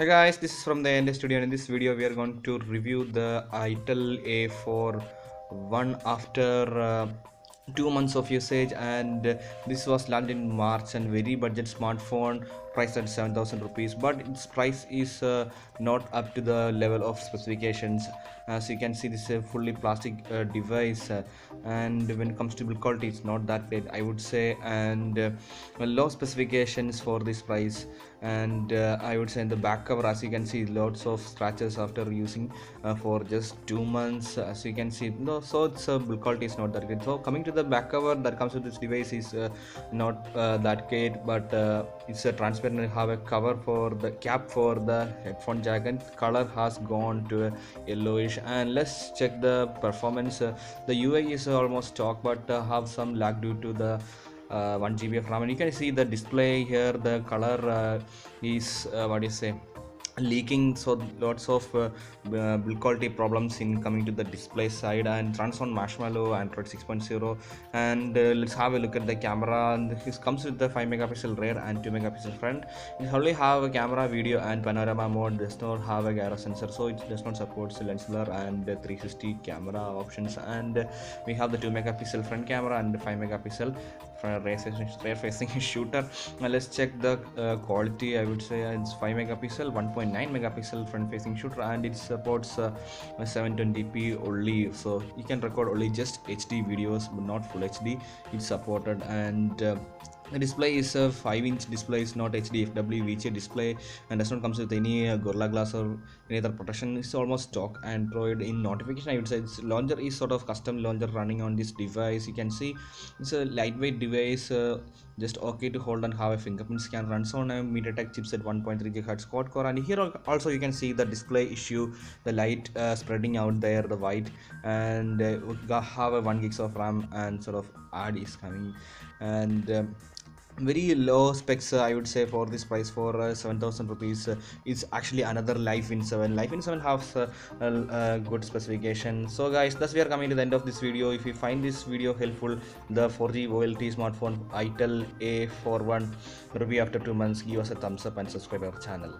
Hey guys, this is from the ND Studio and in this video we are going to review the ITEL A4 one after uh, two months of usage. And this was launched in March and very budget smartphone priced at 7000 rupees but its price is uh, not up to the level of specifications. As you can see this is a fully plastic uh, device uh, and when it comes to build quality it's not that great I would say and uh, low specifications for this price. And uh, I would say in the back cover as you can see lots of scratches after using uh, for just two months as you can see. No so it's uh, build quality is not that great. So coming to the back cover that comes with this device is uh, not uh, that great but uh, it's a transparent have a cover for the cap for the headphone jack and color has gone to a yellowish. And let's check the performance. Uh, the UI is almost stock but uh, have some lag due to the uh, 1 GB of RAM. And you can see the display here. The color uh, is uh, what do you say leaking so lots of uh, uh, build quality problems in coming to the display side and runs on marshmallow android 6.0 and uh, let's have a look at the camera. And this comes with the 5 megapixel rear and 2 megapixel front. It only have a camera video and panorama mode. Does not have a gyro sensor so it does not support lens blur and 360 camera options. And we have the 2 megapixel front camera and 5 megapixel rear facing shooter. Now let's check the uh, quality i would say. It's 5 megapixel 1.9 megapixel front facing shooter and it supports uh, 720p only. So you can record only just hd videos but not full hd it's supported and uh, the display is a 5 inch display it's not HD FW VGA display and does not comes with any uh, Gorilla Glass or any other protection. It's almost stock Android in notification I would say. Its launcher is sort of custom launcher running on this device. You can see it's a lightweight device uh, just okay to hold and have a fingerprint scan runs on a MediaTek chipset 1.3 GHz quad core and here also you can see the display issue the light uh, spreading out there the white and uh, have a 1 gigs of RAM and sort of ad is coming. And um, very low specs uh, i would say for this price for uh, 7000 rupees. Uh, is actually another Lyf Wind 7 Lyf Wind 7 has uh, a, good specification. So guys thus we are coming to the end of this video. If you find this video helpful the 4g VoLTE smartphone itel a41 review after two months give us a thumbs up and subscribe our channel